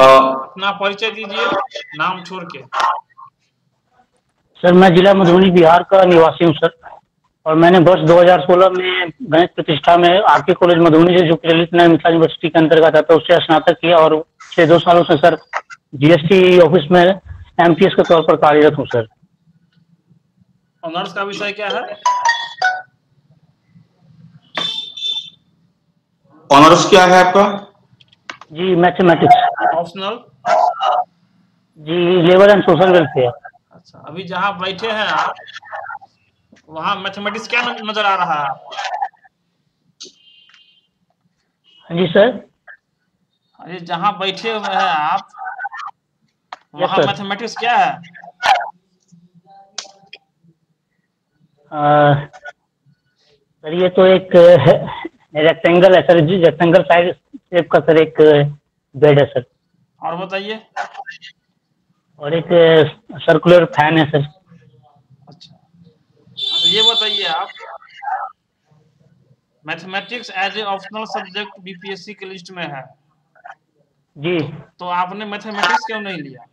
अपना परिचय दीजिए नाम छोड़ के। सर मैं जिला मधुबनी बिहार का निवासी हूँ सर। और मैंने वर्ष 2016 में गणेश प्रतिष्ठा में आरके कॉलेज मधुबनी से जो कि ललित नारायण मिथिला यूनिवर्सिटी के अंतर्गत आता है उससे स्नातक किया और पिछले दो सालों से सर जीएसटी ऑफ़िस में एमपीएस के तौर पर कार्यरत हूँ सर। ऑनर्स का विषय क्या है? ऑनर्स क्या है आपका? जी मैथमेटिक्स। ऑप्शनल जी लेबर एंड सोशल वेलफेयर अच्छा अभी जहाँ बैठे हैं आप वहाँ मैथमेटिक्स क्या नज़र आ रहा है हाँ जी सर। अरे जहाँ बैठे हुए हैं आप वहाँ मैथमेटिक्स क्या है? सर ये तो एक रेक्टेंगल है सर जी रेक्टेंगल साइज़ शेप का सर एक बेड है सर और बताइए। और एक सर्कुलर फ़ैन है सर। अच्छा। तो ये बताइए आप mathematics as a optional subject BPSC के लिस्ट में है। जी। तो आपने मैथमेटिक्स क्यों नहीं लिया?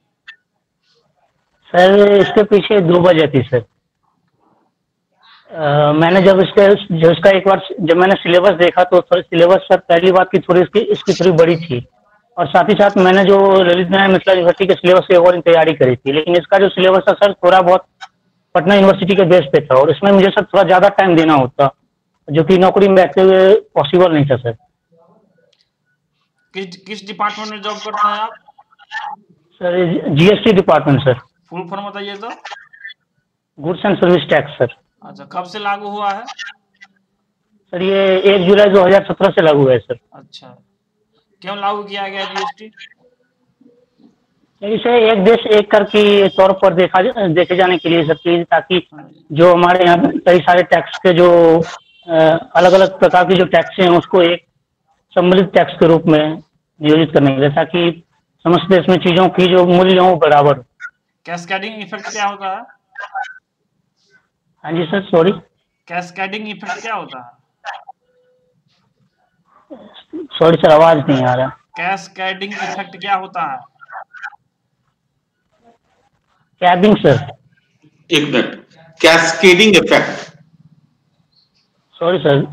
सर इसके पीछे दो वजह थी सर। अ, मैंने जब इसके जब इसका एक बार जब मैंने सिलेबस देखा तो थोड़ा सिलेबस सर पहली बात की थोड़ी इसकी इसकी थोड़ी बड़ी थी। और साथ ही साथ मैंने जो ललित नारायण मिथिला यूनिवर्सिटी के सिलेबस के अकॉर्डिंग तैयारी करी थी लेकिन इसका जो सिलेबस था सर थोड़ा बहुत पटना यूनिवर्सिटी के बेस पे था और इसमें मुझे सर थोड़ा ज़्यादा टाइम देना होता जो कि नौकरी में बैठते हुए पॉसिबल नहीं था सर किस किस डिपार्टमेंट में जॉब करते हैं आप? Sir GST department sir full form बताइए तो। Goods and service tax sir अच्छा कब से लागू हुआ है? सर ये एक जुलाई 2017 से लागू है सर अच्छा। क्यों लागू किया गया जीएसटी? इसे एक देश एक कर के तौर पर देखा देखे जाने के लिए सर कि ताकि जो हमारे यहाँ कई सारे टैक्स के जो अलग अलग प्रकार के जो टैक्स हैं उसको एक सम्मिलित टैक्स के रूप में नियोजित करने के लिए ताकि समस्त देश में चीज़ों की जो मूल्य हो बराबर कैस्केडिंग इफ़ेक्ट क्या होता है? हाँ जी सर सॉरी कैस्केडिंग इफ़ेक्ट क्या होता है? सॉरी सर आवाज़ नहीं आ रहा। कैस्केडिंग इफ़ेक्ट क्या होता है? कैबिंग सर एक minute. Cascading effect sorry sir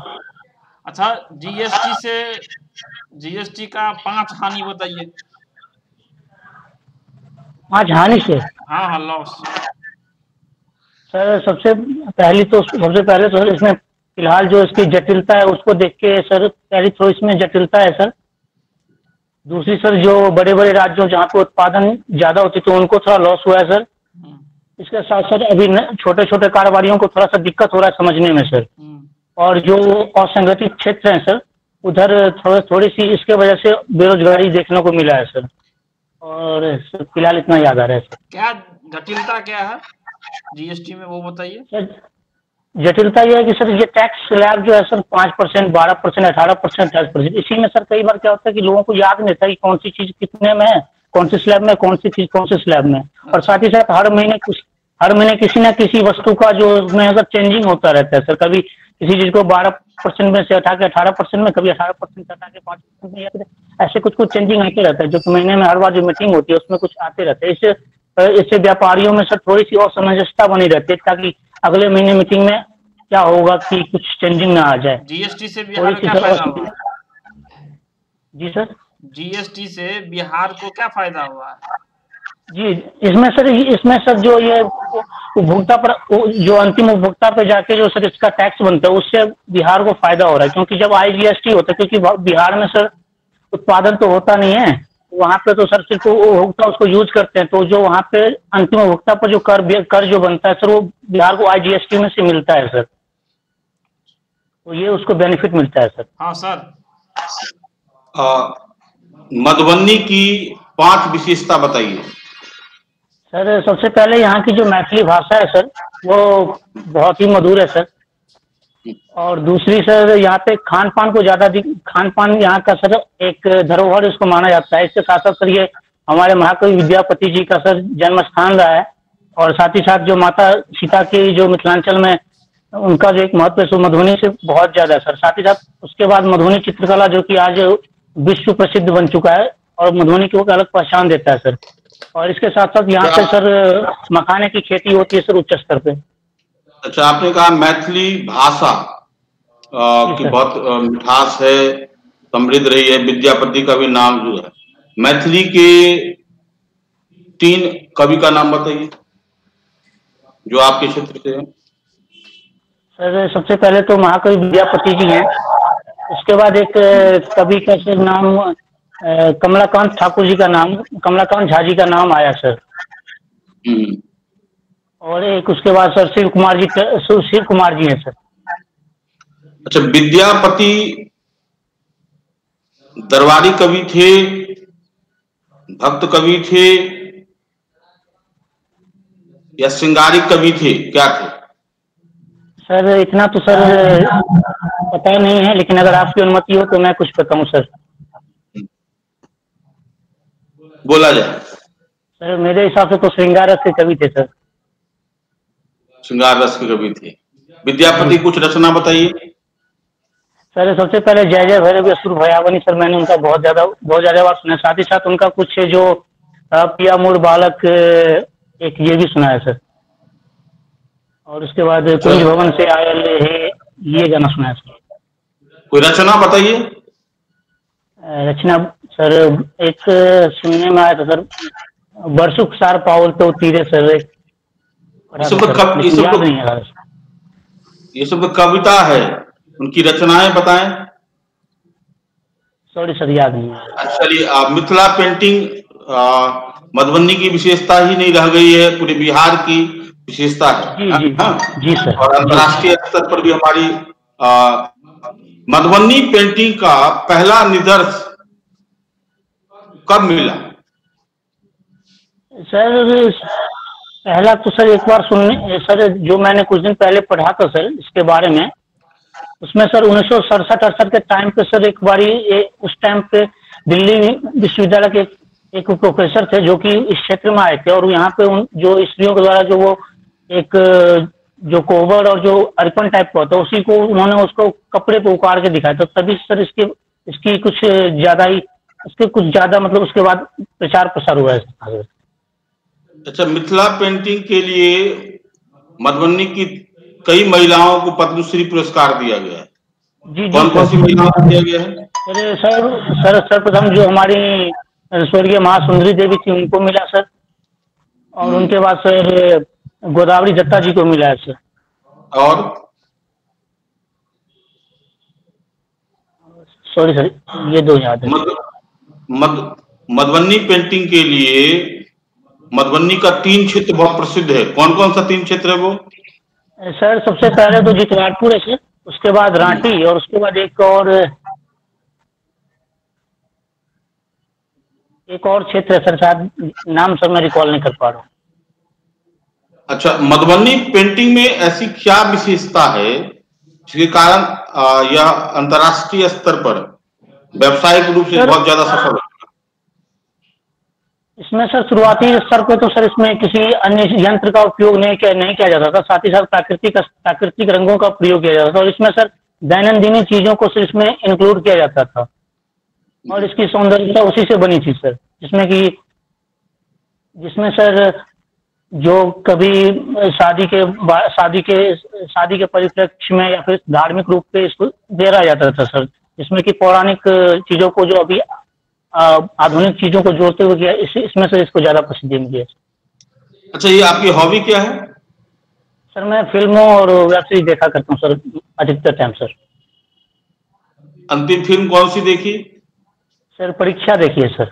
अच्छा जीएसटी से जीएसटी का पाँच हानि बताइए। पाँच हानि से? हाँ हाँ लॉस सर सबसे पहली तो सबसे पहले तो इसमें फ़िलहाल जो इसकी जटिलता है उसको देख के सर पहली तो इसमें जटिलता है सर। दूसरी सर जो बड़े बड़े राज्यों जहाँ पे उत्पादन ज़्यादा होती तो उनको थोड़ा लॉस हुआ है सर। इसके साथ साथ अभी छोटे छोटे कारोबारियों को थोड़ा सा दिक्कत हो रहा है समझने में सर। और जो असंगठित क्षेत्र हैं सर उधर थोड़ा थोड़ी सी इसके वजह से बेरोजगारी देखने को मिला है सर। और फ़िलहाल इतना याद आ रहा है सर। क्या जटिलता क्या है? जीएसटी में वो बताइए। सर जटिलता यह है कि सर, ये टैक्स स्लैब जो है सर, पाँच परसेंट, बारह परसेंट, अठारह परसेंट, दस परसेंट, इसी में सर कई बार क्या होता है कि लोगों को याद नहीं था कि कौन सी चीज़ कितने में है, कौन सी स्लैब में कौन सी चीज़, कौन सी स्लैब में और साथ ही साथ हर महीने कुछ, हर महीने किसी न किसी वस्तु का जो उसमें अगर चेंजिंग होता रहता है सर, कभी किसी चीज़ को बारह परसेंट में से हटा के अठारह परसेंट में, कभी अठारह परसेंट से हटा के पाँच परसेंट में ऐसे कुछ कुछ चेंजिंग आते रहता है, जो महीने में हर बार जो मीटिंग होती है, उसमें कुछ आते रहते हैं। इससे इससे व्यापारियों में सर थोड़ी सी असमंजसता बनी रहती है ताकि अगले महीने मीटिंग में क्या होगा कि कुछ चेंजिंग ना आ जाए। जीएसटी से बिहार क्या फ़ायदा हुआ? जी सर? जीएसटी से बिहार को क्या फ़ायदा हुआ? जी इसमें सर इसमें सर जो ये उपभोक्ता पर जो अंतिम उपभोक्ता पे जाके जो सर इसका टैक्स बनता है उससे बिहार को फ़ायदा हो रहा है क्योंकि जब आई जीएसटी होता है क्योंकि बिहार में सर उत्पादन तो होता नहीं है। वहाँ पे तो सर सिर्फ़ उपभोक्ता उसको यूज़ करते हैं तो जो वहाँ पे अंतिम उपभोक्ता पर जो कर कर जो बनता है सर वो बिहार को आई जीएसटी में से मिलता है सर। तो ये उसको बेनिफिट मिलता है सर। हाँ सर। मधुबनी की पाँच विशेषता बताइए। सर सबसे पहले यहाँ की जो मैथिली भाषा है सर वो बहुत ही मधुर है सर। और दूसरी सर यहाँ पे खान पान को ज़्यादा खान पान यहाँ का सर एक धरोहर इसको माना जाता है। इसके साथ साथ सर ये हमारे महाकवि विद्यापति जी का सर जन्म स्थान रहा है। और साथ ही साथ जो माता सीता की जो मिथिलांचल में उनका जो एक महत्व है सो मधुबनी से बहुत ज़्यादा है सर। साथ ही साथ उसके बाद मधुबनी चित्रकला जो कि आज विश्व प्रसिद्ध बन चुका है और मधुबनी को अलग पहचान देता है सर। और इसके साथ साथ यहाँ पे सर मखाने की खेती होती है सर उच्च स्तर पे। अच्छा आपने कहा मैथिली भाषा की बहुत मिठास है समृद्ध रही है विद्यापति का भी नाम जो है। मैथिली के तीन कवि का नाम बताइए जो आपके क्षेत्र से है। सर सबसे पहले तो महाकवि विद्यापति जी हैं। उसके बाद एक कवि का सर नाम कमलाकांत ठाकुर जी का नाम कमलाकांत झा जी का नाम आया सर। हम्म, और एक उसके बाद सर शिव कुमार जी शिव शिव कुमार जी हैं सर। अच्छा विद्यापति दरबारी कवि थे भक्त कवि थे या श्रृंगारिक कवि थे क्या थे? सर इतना तो सर पता नहीं है लेकिन अगर आपकी अनुमति हो तो मैं कुछ बताऊँ सर। बोला जाए। सर मेरे हिसाब से तो श्रृंगार के कवि थे सर। श्रृंगार रस के कवि थे। विद्यापति कुछ रचना बताइए। सर सबसे पहले जय जय भैरव असुर भयावनी सर मैंने उनका बहुत ज़्यादा बहुत ज़्यादा बार सुना साथ ही साथ उनका कुछ जो पिया मूर बालक एक ये भी सुना है सर। और उसके बाद कुंज भवन से आयल है ये गाना सुना है सर। कोई रचना बताइए। रचना सर एक सुनने में आया था सर। बरसुख सार पावल तो तीरे सर एक ये सब तो कब- ये सब तो-। ये सब तो कविता है। उनकी रचनाएँ बताएँ। सॉरी सर याद नहीं अच्छा, चलिए मिथिला पेंटिंग मधुबनी की विशेषता ही नहीं रह गई है पूरे बिहार की विशेषता है। जी जी हाँ? जी सर। और अंतर्राष्ट्रीय स्तर पर भी हमारी मधुबनी पेंटिंग का पहला निदर्श कब मिला? सर पहला तो सर एक बार सुनने सर जो मैंने कुछ दिन पहले पढ़ा था सर इसके बारे में उसमें सर उन्नीस सौ सड़सठ अड़सठ के टाइम पे सर एक बारी उस टाइम पे दिल्ली विश्वविद्यालय के एक, प्रोफेसर थे जो कि इस क्षेत्र में आए थे और यहाँ पे उन जो स्त्रियों के द्वारा जो वो एक जो कोवर और जो अर्पण टाइप का होता है उसी को उन्होंने उसको कपड़े पे उकाड़ के दिखाया था। तभी सर इसके इसकी कुछ ज़्यादा ही इसके कुछ ज़्यादा मतलब उसके बाद प्रचार प्रसार हुआ है। अच्छा मिथिला पेंटिंग के लिए मधुबनी की कई महिलाओं को पद्मश्री पुरस्कार दिया गया है। जी जी। कौन कौन सी महिलाओं को दिया गया है? अरे सर सर सर्वप्रथम जो हमारी स्वर्गीय महासुंदरी देवी थी उनको मिला सर। और हम्म। उनके बाद सर गोदावरी दत्ता जी को मिला है सर। और? सॉरी सर ये दो याद है। मध, मध, मधुबनी पेंटिंग के लिए मधुबनी का तीन क्षेत्र बहुत प्रसिद्ध है। कौन कौन सा तीन क्षेत्र है वो? सर सबसे पहले तो जितवाड़पुर है सर उसके बाद रांटी और उसके बाद एक और एक और क्षेत्र है सर शायद नाम सर मैं रिकॉल नहीं कर पा रहा हूँ। अच्छा मधुबनी पेंटिंग में ऐसी क्या विशेषता है जिसके कारण यह अंतर्राष्ट्रीय स्तर पर व्यावसायिक रूप से बहुत ज़्यादा सफल है? इसमें सर शुरुआती स्तर पे तो सर इसमें किसी अन्य यंत्र का उपयोग नहीं किया नहीं किया जाता था। साथ ही साथ प्राकृतिक प्राकृतिक रंगों का प्रयोग किया जाता था और इसमें सर दैनंदिनी चीज़ों को सर इसमें इंक्लूड किया जाता था। और इसकी सौंदर्यता उसी से बनी थी सर, जिसमें कि, जिसमें सर जो कभी शादी के शादी के शादी के परिप्रेक्ष्य में या फिर धार्मिक रूप पे इसको देरा जाता था सर, जिसमें कि पौराणिक चीज़ों को जो अभी आधुनिक चीज़ों को जोड़ते हुए किया इस, इसमें से इसको ज़्यादा प्रसिद्धि मिली है। अच्छा ये आपकी हॉबी क्या है? सर मैं फ़िल्मों और वेब सीरीज़ देखा करता हूँ सर अधिकतर टाइम सर। अंतिम फ़िल्म कौन सी देखी? सर परीक्षा देखिए सर।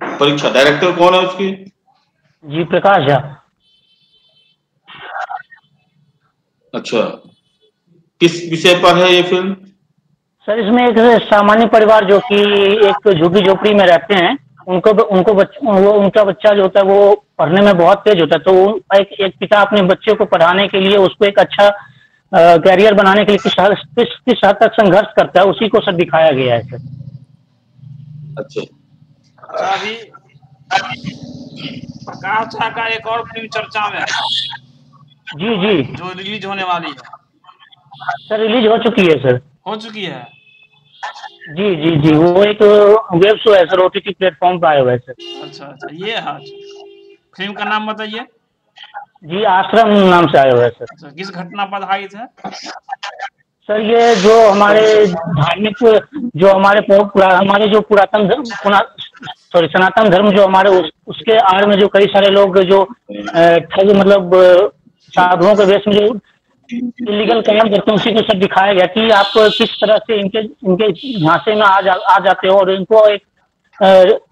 परीक्षा डायरेक्टर कौन है उसकी? जी प्रकाश झा। अच्छा किस विषय पर है ये फ़िल्म? सर इसमें एक सामान्य परिवार जो कि एक झुग्गी झोपड़ी में रहते हैं उनको उनको बच, वो उनका बच्चा जो होता है वो पढ़ने में बहुत तेज होता है। तो एक एक पिता अपने बच्चे को पढ़ाने के लिए उसको एक अच्छा कैरियर बनाने के लिए किस किस किस हद तक संघर्ष करता है उसी को सर दिखाया गया है सर। अच्छा। अच्छा अभी प्रकाश झा का एक और फ़िल्म चर्चा में जी जी। जो रिलीज़ होने वाली है। सर रिलीज़ हो चुकी है सर। हो चुकी है। जी जी जी वो एक वेब शो है sir O T T platform पर आया हुआ है सर अच्छा अच्छा ये है फ़िल्म का नाम बताइए। जी आश्रम नाम से आया हुआ है सर अच्छा किस घटना पर आधारित है? सर ये जो हमारे धार्मिक जो हमारे पुरा, हमारे जो पुरातन धर्म सॉरी सनातन धर्म जो हमारे उस, उसके आड़ में जो कई सारे लोग जो ठग मतलब साधुओं के वेश में जो इलीगल काम करते हैं उसी को सब दिखाया गया कि आप किस तरह से इनके इनके झांसे में आ जा आ जाते हो और इनको एक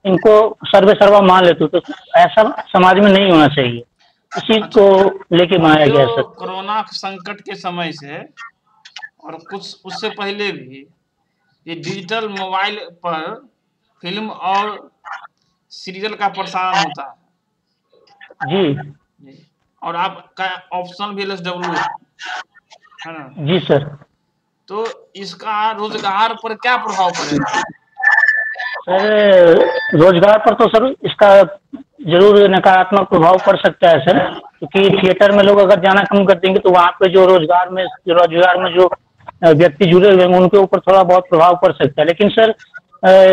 इनको सर्वे सर्वा मान लेते हो। तो ऐसा समाज में नहीं होना चाहिए। इसी को लेके बनाया गया सर। कोरोना संकट के समय से और कुछ उससे पहले भी ये डिजिटल मोबाइल पर फ़िल्म और सीरियल का प्रसारण होता है। जी। और आपका ऑप्शन भी एल है ना? जी सर। तो इसका रोज़गार पर क्या प्रभाव पड़ेगा? सर रोज़गार पर तो सर इसका ज़रूर नकारात्मक प्रभाव पड़ सकता है सर। क्योंकि थिएटर में लोग अगर जाना कम कर देंगे तो वहाँ पे जो रोज़गार में जो रोज़गार में जो व्यक्ति जुड़े हुए हैं उनके ऊपर थोड़ा बहुत प्रभाव पड़ सकता है। लेकिन सर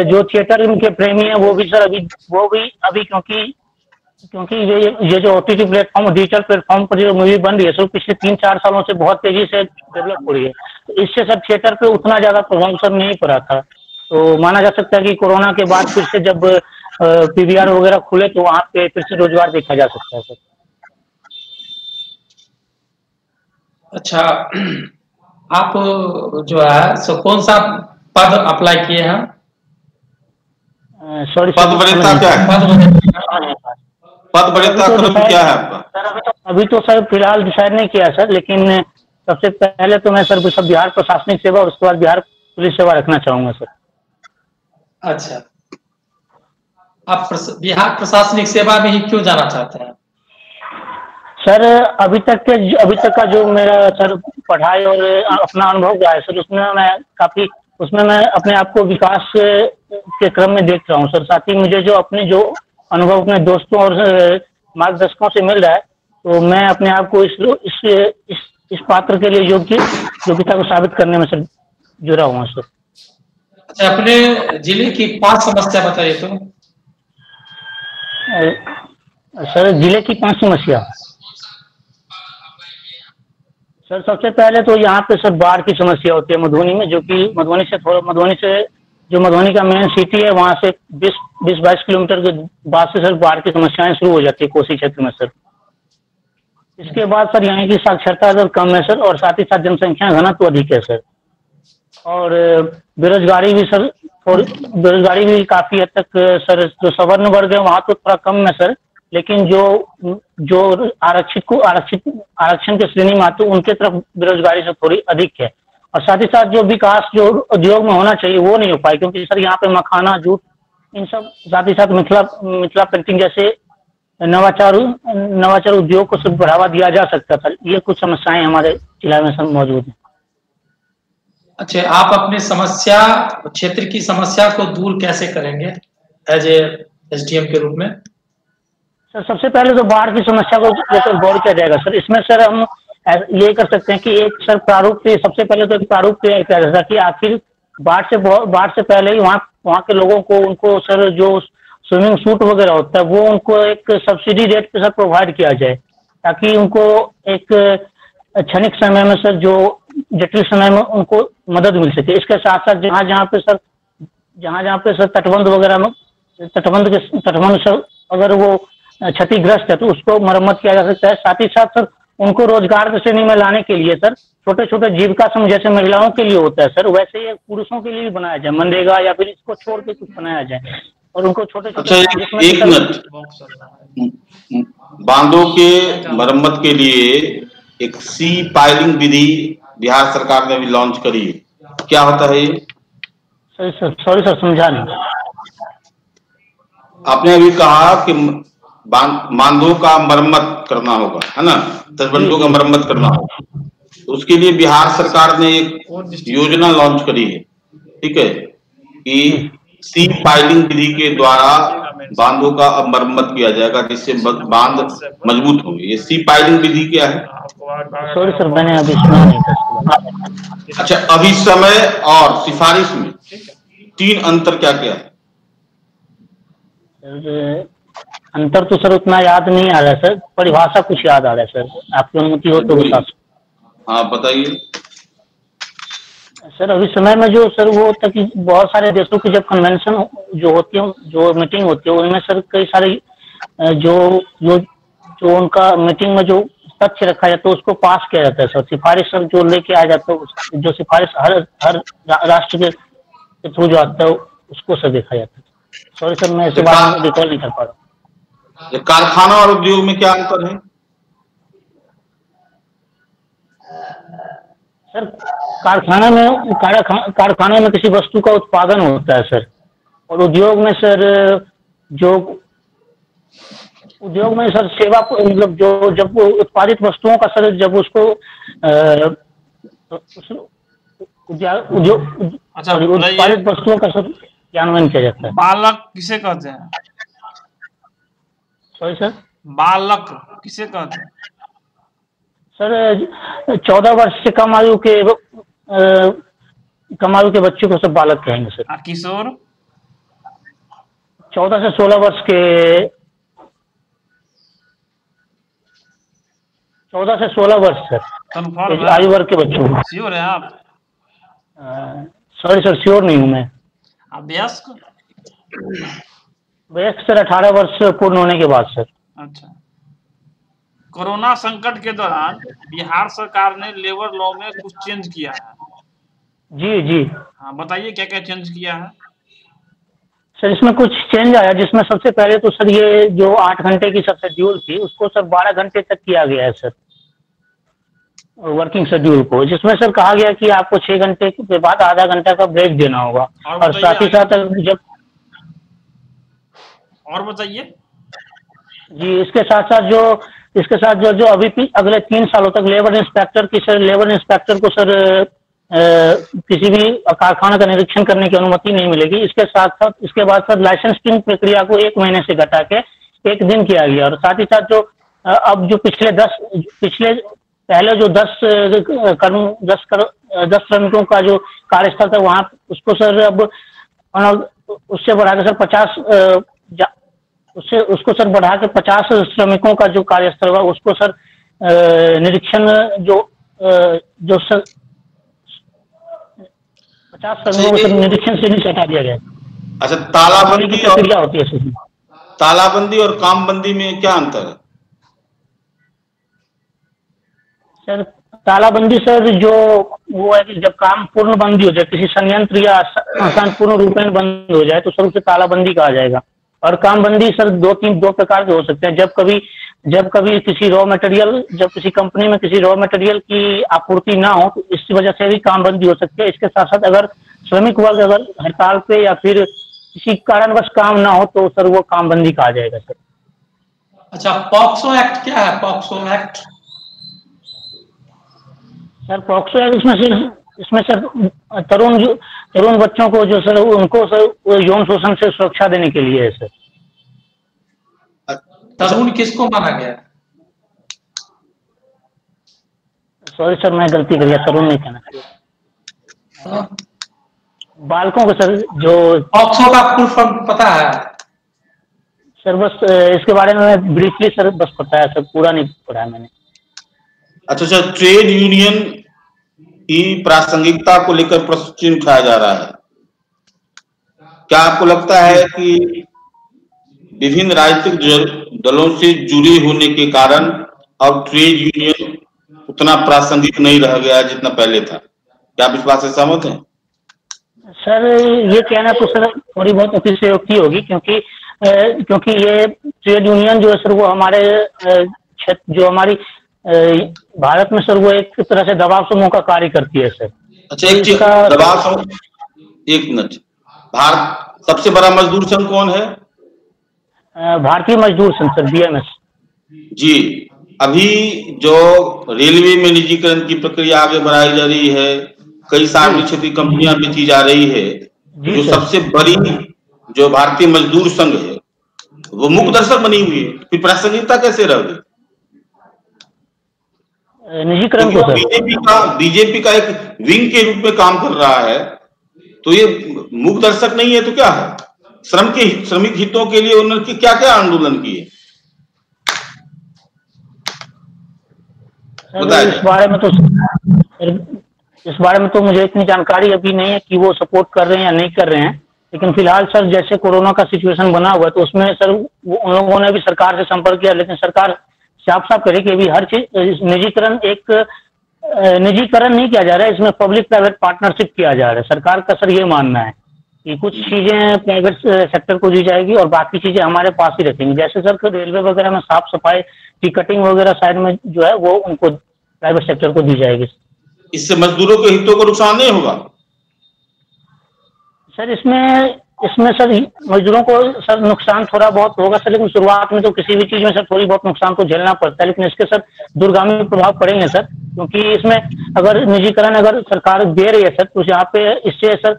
जो थिएटर के प्रेमी हैं वो भी सर अभी वो भी अभी क्योंकि क्योंकि ये ये जो ओटीटी प्लेटफॉर्म डिजिटल प्लेटफॉर्म पर जो मूवी बन रही है सर पिछले तीन चार सालों से बहुत तेज़ी से डेवलप हो रही है। तो इससे सर थिएटर पे उतना ज़्यादा प्रभाव सर नहीं पड़ा था। तो माना जा सकता है कि कोरोना के बाद फिर से जब पीवीआर वगैरह खुले तो वहाँ पे फिर से रोज़गार देखा जा सकता है सर। अच्छा आप जो है सो कौन सा पद अप्लाई किए हैं? सॉरी। पद वरीयता क्या है। पद पद वरीयता क्रम क्या है आपका? सर अभी तो अभी तो सर फ़िलहाल डिसाइड नहीं किया सर लेकिन सबसे पहले तो मैं सर सब बिहार प्रशासनिक सेवा और उसके बाद बिहार पुलिस सेवा रखना चाहूँगा सर। अच्छा। आप प्रस- बिहार प्रशासनिक सेवा में ही क्यों जाना चाहते हैं? सर अभी तक के अभी तक का जो मेरा सर पढ़ाई और अपना अनुभव रहा है सर उसमें मैं काफ़ी उसमें मैं अपने आप को विकास के क्रम में देख रहा हूँ सर साथ ही मुझे जो अपने जो अनुभव अपने दोस्तों और मार्गदर्शकों से मिल रहा है। तो मैं अपने आप को इस इस इस, इस पात्र के लिए योग्य योग्यता को साबित करने में सर जुड़ा हुआ सर। अच्छा अपने ज़िले की पाँच समस्या बताइए तो। सर ज़िले की पाँच समस्या। सर सबसे पहले तो यहाँ पे सर बाढ़ की समस्या होती है मधुबनी में जो कि मधुबनी से थोड़ा मधुबनी से जो मधुबनी का मेन सिटी है, वहाँ से 20 बीस, बाईस किलोमीटर के बाद से सर बाढ़ की समस्याएँ शुरू हो जाती है कोसी क्षेत्र में, सर। इसके बाद सर यहाँ की साक्षरता दर कम है, सर, और साथ ही साथ जनसंख्या घनत्व अधिक है, सर। और, बेरोजगारी भी, सर, थोड़ी, बेरोजगारी भी काफ़ी हद तक, सर, जो सवर्ण वर्ग है, वहाँ तो थोड़ा कम है, सर। लेकिन जो जो आरक्षित को, आरक्षित, आरक्षण के श्रेणी में आते उनके तरफ़ बेरोजगारी से थोड़ी अधिक है। और साथ ही साथ जो विकास जो उद्योग में होना चाहिए वो नहीं हो पाए क्योंकि सर यहाँ पे मखाना जूट इन सब साथ ही साथ मिथिला मिथिला पेंटिंग जैसे नवाचार नवाचार उद्योग को सब बढ़ावा दिया जा सकता था। ये कुछ समस्याएँ हमारे जिला में सब मौजूद हैं। अच्छा आप अपनी समस्या क्षेत्र की समस्या को दूर कैसे करेंगे एज ए एसडीएम के रूप में? सर सबसे पहले तो बाढ़ की समस्या को लेकर गौर किया जाएगा। सर इसमें सर हम ये कर सकते हैं कि एक सर प्रारूप सबसे पहले तो एक प्रारूप जाता कि आखिर बाढ़ से बाढ़ से पहले ही वहाँ वहाँ के लोगों को उनको सर जो स्विमिंग सूट वगैरह होता है, वो उनको एक सब्सिडी रेट पे सर प्रोवाइड किया जाए, ताकि उनको एक क्षणिक समय में सर जो जटिल समय में उनको मदद मिल सके। इसके साथ साथ जहाँ जहाँ पे सर, जहाँ जहाँ पे सर तटबंध वगैरह में, तटबंध के, तटबंध सर अगर वो क्षतिग्रस्त है तो उसको मरम्मत किया जा सकता है। साथ ही साथ सर उनको रोज़गार की श्रेणी में लाने के लिए सर छोटे छोटे जीविका समूह जैसे महिलाओं के लिए होता है सर वैसे ही पुरुषों के लिए भी बनाया जाए मनरेगा या फिर इसको छोड़ के कुछ बनाया जाए और उनको छोटे अच्छा छोटे एक मिनट। है बांधों के मरम्मत के लिए एक सी पाइलिंग विधि बिहार सरकार ने भी लॉन्च करी है। क्या होता है सॉरी सर सॉरी सर समझा नहीं। आपने अभी कहा कि बांध- का मरम्मत करना होगा है ना? तटबंधों का मरम्मत करना होगा। तो उसके लिए बिहार सरकार ने एक योजना लॉन्च करी है ठीक है? कि सी पाइलिंग विधि के द्वारा बांधों का अब मरम्मत किया जाएगा जिससे बाँध मज़बूत होंगे। ये सी पाइलिंग विधि क्या है? सॉरी सर मैंने अभी सुना नहीं। अच्छा अभी समय और सिफारिश में तीन अंतर क्या क्या है अंतर तो सर उतना याद नहीं आ रहा है सर परिभाषा कुछ याद आ रहा है सर। आपकी अनुमति हो तो बता सकते हाँ। बताइए। सर अभी समय में जो सर वो होता है कि बहुत सारे देशों की जब कन्वेंशन जो होती है जो मीटिंग होती है उनमें सर कई सारे जो जो जो उनका मीटिंग में जो तथ्य रखा जाता है उसको पास किया जाता है सर। सिफारिश सर जो लेके आ जाता है जो सिफारिश हर हर राष्ट्र के थ्रू जो आता है उसको सर देखा जाता है। सॉरी सर मैं इसे बात में रिकॉल नहीं कर पा रहा कारखाना और उद्योग में क्या अंतर है? सर कारखाना में कारखा- कारखाने में किसी वस्तु का उत्पादन होता है सर। और उद्योग में सर जो उद्योग में सर सेवा मतलब जो जब वो उत्पादित वस्तुओं का सर जब उसको उस- उद्या- उद्योग अच्छा, उत्पादित वस्तुओं का सर क्रियान्वयन किया जाता है। बालक किसे कहते हैं? Sorry sir? बालक किसे कहते हैं? सर चौदह वर्ष से कम आयु के कम आयु के बच्चों को सब बालक कहेंगे सर। किशोर? चौदह से सोलह वर्ष के चौदह से सोलह वर्ष सर। आयु वर्ग के बच्चों को। श्योर है आप? सॉरी सर श्योर नहीं हूँ मैं। आप वयस्क वयस्क सर अठारह वर्ष पूर्ण होने के बाद सर अच्छा। कोरोना संकट के दौरान बिहार सरकार ने लेबर लॉ में कुछ चेंज किया है? जी जी। हाँ बताइए क्या क्या चेंज किया है? सर इसमें कुछ चेंज आया जिसमें सबसे पहले तो सर ये जो आठ घंटे की सब शेड्यूल थी उसको सर बारह घंटे तक किया गया है सर वर्किंग शेड्यूल को जिसमें सर कहा गया कि आपको छह घंटे के बाद आधा घंटा का ब्रेक देना होगा। और और साथ ही साथ जब और बताइए। जी, इसके साथ साथ जो, इसके साथ जो जो अभी अगले तीन सालों तक लेबर इंस्पेक्टर की सर लेबर इंस्पेक्टर को सर किसी भी कारखाना का निरीक्षण करने की अनुमति नहीं मिलेगी। इसके साथ साथ, इसके बाद सर लाइसेंसिंग प्रक्रिया को एक महीने से घटा के एक दिन किया गया। और साथ ही साथ जो अब जो पिछले दस, पिछले, पहले जो दस कर्म, दस कर दस श्रमिकों का जो कार्यस्थल था, वहाँ उसको सर अब उससे बढ़ाकर सर पचास उससे उसको सर बढ़ा के पचास श्रमिकों का जो कार्यस्थल हुआ उसको सर निरीक्षण जो जो सर पचास श्रमिकों को सर निरीक्षण से भी हटा दिया गया। अच्छा तालाबंदी और प्रक्रिया होती है सर तालाबंदी और कामबंदी में क्या अंतर है? सर तालाबंदी सर जो वो है कि जब काम पूर्ण बंदी हो जाए किसी संयंत्र या पूर्ण रूपेण बंद हो जाए तो सर उसे तालाबंदी कहा जाएगा। और कामबंदी सर दो तीन दो प्रकार के हो सकते हैं। जब कभी जब कभी किसी रॉ मटेरियल जब किसी कंपनी में किसी रॉ मटेरियल की आपूर्ति ना हो तो इस वजह से भी कामबंदी हो सकती है। इसके साथ साथ अगर श्रमिक वर्ग अगर हड़ताल पे या फिर किसी कारणवश काम ना हो तो सर वो कामबंदी कहा जाएगा सर। अच्छा पॉक्सो एक्ट क्या है? POCSO act? Sir POCSO act इसमें सर इसमें सर तरुण जो तरुण बच्चों को जो सर उनको सर यौन शोषण से सुरक्षा देने के लिए है सर। तरुण किसको माना गया? सॉरी सर मैं गलती कर गया तरुण नहीं कहना चाहिए। हाँ? बालकों को सर जो पॉक्सो का फुल फॉर्म पता है? सर बस इसके बारे में ब्रीफली सर बस पता है सर पूरा नहीं पढ़ा मैंने। अच्छा अच्छा ट्रेड यूनियन की प्रासंगिकता को लेकर प्रश्न चिन्ह उठाया जा रहा है। क्या आपको लगता है कि विभिन्न राजनीतिक दलों से जुड़े होने के कारण अब ट्रेड यूनियन उतना प्रासंगिक नहीं रह गया जितना पहले था? क्या आप इस बात से सहमत हैं? सर ये कहना तो सर थोड़ी बहुत अतिशयोक्ति होगी क्योंकि अ, क्योंकि ये ट्रेड यूनियन जो है सर वो हमारे क्षेत्र जो हमारी भारत में सर वो एक तरह से दबाव समूह का कार्य करती है सर। अच्छा एक चीज़ इसका- दबाव समूह एक मिनट। भारत सबसे बड़ा मजदूर संघ कौन है? भारतीय मजदूर संघ सर बीएमएस जी अभी जो रेलवे में निजीकरण की प्रक्रिया आगे बढ़ाई जा रही है कई सार्वजनिक क्षेत्र की कंपनियाँ बेची जा रही है जो सबसे बड़ी जो भारतीय मजदूर संघ है वो मुख्य दर्शक बनी हुई है। फिर प्रासंगिकता कैसे रह गई निजीकरण को सर। बीजेपी का बीजेपी का एक विंग के रूप में काम कर रहा है तो ये मूक दर्शक नहीं है तो क्या है? श्रम के श्रमिक हितों के लिए उन्होंने क्या क्या आंदोलन किए? इस बारे में तो इस बारे में तो मुझे इतनी जानकारी अभी नहीं है कि वो सपोर्ट कर रहे हैं या नहीं कर रहे हैं लेकिन फ़िलहाल सर जैसे कोरोना का सिचुएशन बना हुआ है तो उसमें सर उन लोगों ने भी सरकार से संपर्क किया लेकिन सरकार साफ़ साफ़ करे कि अभी हर चीज़ निजीकरण एक निजीकरण नहीं किया जा रहा है इसमें पब्लिक प्राइवेट पार्टनरशिप किया जा रहा है। सरकार का सर ये मानना है कि कुछ चीज़ें प्राइवेट सेक्टर को दी जाएगी और बाकी चीज़ें हमारे पास ही रखेंगी जैसे सर रेलवे वगैरह में साफ़ सफ़ाई की कटिंग वगैरह साइड में जो है वो उनको प्राइवेट सेक्टर को दी जाएगी। इससे मजदूरों के हितों को नुकसान नहीं होगा? सर इसमें इसमें सर मजदूरों को सर नुकसान थोड़ा बहुत होगा सर लेकिन शुरुआत में तो किसी भी चीज़ में सर थोड़ी बहुत नुकसान तो झेलना पड़ता है लेकिन इसके सर दूरगामी प्रभाव पड़ेंगे सर क्योंकि इसमें अगर निजीकरण अगर सरकार दे रही है सर तो यहाँ पे इससे सर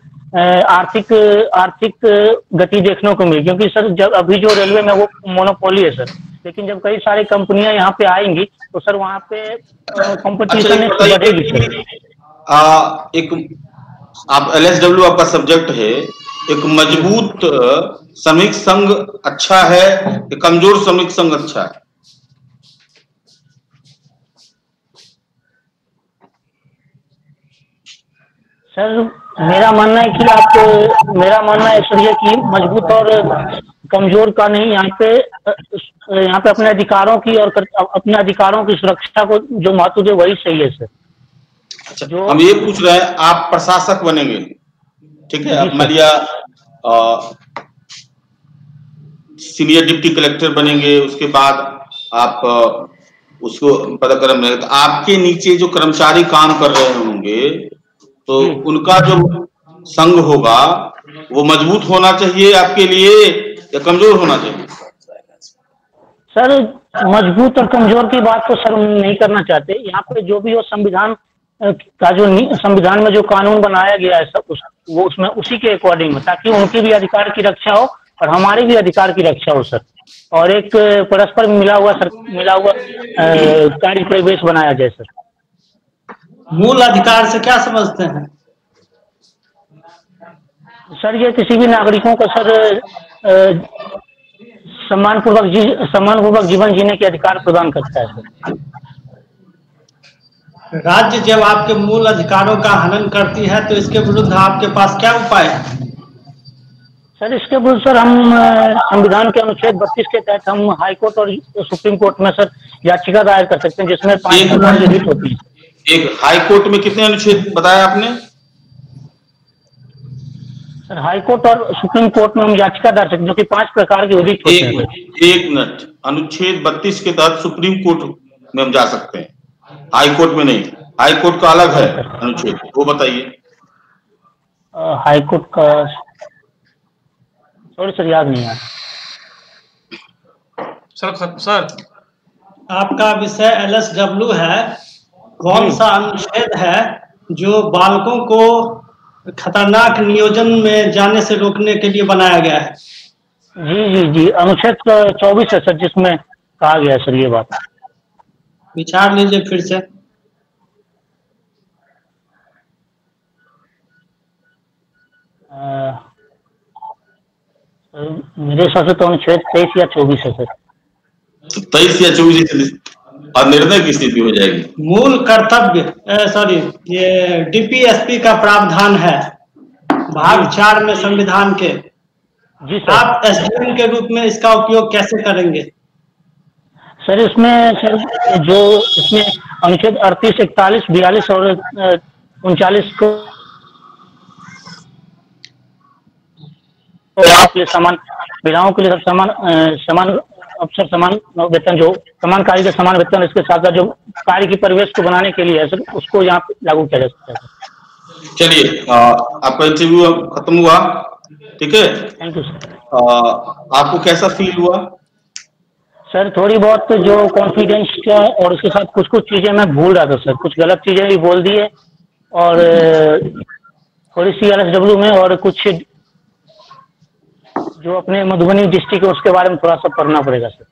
आर्थिक आर्थिक गति देखने को मिली क्योंकि सर जब अभी जो रेलवे में वो मोनोपोली है सर लेकिन जब कई सारी कंपनियाँ यहाँ पे आएँगी तो सर वहाँ पे कंपटीशन अच्छा, बढ़ेगी सर। आ, एक आप एल एस डब्ल्यू आपका सब्जेक्ट है एक मज़बूत श्रमिक संघ अच्छा है कि कमज़ोर श्रमिक संघ अच्छा है। सर मेरा मानना है कि आप मेरा मानना है सर ये कि मज़बूत और कमज़ोर का नहीं यहाँ पे यहाँ पे अपने अधिकारों की और अपने अधिकारों की सुरक्षा को जो महत्व दे वही सही है सर। अच्छा जो हम ये पूछ रहे हैं आप प्रशासक बनेंगे। ठीक है आप मलिया सीनियर डिप्टी कलेक्टर बनेंगे उसके बाद आप आ, उसको पदक्रम तो आपके नीचे जो कर्मचारी काम कर रहे होंगे तो उनका जो संघ होगा वो मज़बूत होना चाहिए आपके लिए या कमज़ोर होना चाहिए? सर मज़बूत और कमज़ोर की बात तो सर नहीं करना चाहते। यहाँ पे जो भी हो संविधान जो संविधान में जो कानून बनाया गया है सब उस, वो उसमें उसी के अकॉर्डिंग में ताकि उनके भी अधिकार की रक्षा हो और हमारे भी अधिकार की रक्षा हो सर। और एक परस्पर मिला हुआ सर मिला हुआ कार्य परिवेश बनाया जाए सर। मूल अधिकार से क्या समझते हैं? सर ये किसी भी नागरिकों को सर सम्मान पूर्वक जी सम्मान पूर्वक जीवन जीने के अधिकार प्रदान करता है सर। राज्य जब आपके मूल अधिकारों का हनन करती है तो इसके विरुद्ध आपके पास क्या उपाय है? सर इसके विरुद्ध सर हम संविधान के अनुच्छेद बत्तीस के तहत हम हाईकोर्ट और सुप्रीम कोर्ट में सर याचिका दायर कर सकते हैं जिसमें पाँच होती है। एक हाई कोर्ट में कितने अनुच्छेद बताया आपने? सर हाई कोर्ट और सुप्रीम कोर्ट में हम याचिका दायर सकते जो कि पाँच प्रकार की विधि एक एक मिनट। अनुच्छेद बत्तीस के तहत सुप्रीम कोर्ट में हम जा सकते हैं। हाई कोर्ट में नहीं हाई कोर्ट का अलग है अनुच्छेद वो बताइए। हाई कोर्ट का सॉरी सर याद नहीं है सर सर आपका विषय एल एस डब्ल्यू है। कौन सा अनुच्छेद है जो बालकों को खतरनाक नियोजन में जाने से रोकने के लिए बनाया गया है? जी जी जी अनुच्छेद चौबीस है सर जिसमें कहा गया है सर ये बात। विचार लीजिए फिर से। आ, मेरे हिसाब से तो अनुच्छेद तेईस या चौबीस है सर। तेईस या चौबीस और निर्णय की स्थिति हो जाएगी? मूल कर्तव्य सॉरी ये डीपीएसपी का प्रावधान है भाग चार में संविधान के। जी सर। आप एसडीएम के रूप में इसका उपयोग कैसे करेंगे? सर इसमें सर जो इसमें अनुच्छेद अड़तीस इकतालीस बयालीस और उनचालीस को तो समान महिलाओं के लिए समान समान अवसर समान वेतन जो समान कार्य का समान वेतन इसके साथ साथ जो कार्य की परिवेश को बनाने के लिए है सर उसको यहाँ लागू किया जा सकता है चलिए आपका इंटरव्यू खत्म हुआ ठीक है? थैंक यू सर आपको कैसा फील हुआ? सर थोड़ी बहुत जो कॉन्फिडेंस का और उसके साथ कुछ कुछ चीज़ें मैं भूल रहा था सर। कुछ गलत चीज़ें भी बोल दी है और थोड़ी सी एल में और कुछ जो अपने मधुबनी डिस्ट्रिक्ट है उसके बारे में थोड़ा सा पढ़ना पड़ेगा sir.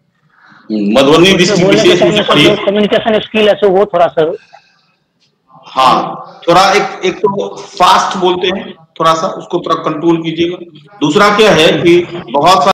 Madhubani district communication skill है वो थोड़ा सर हाँ थोड़ा एक एक तो फास्ट बोलते हैं थोड़ा सा उसको थोड़ा कंट्रोल कीजिएगा। दूसरा क्या है कि बहुत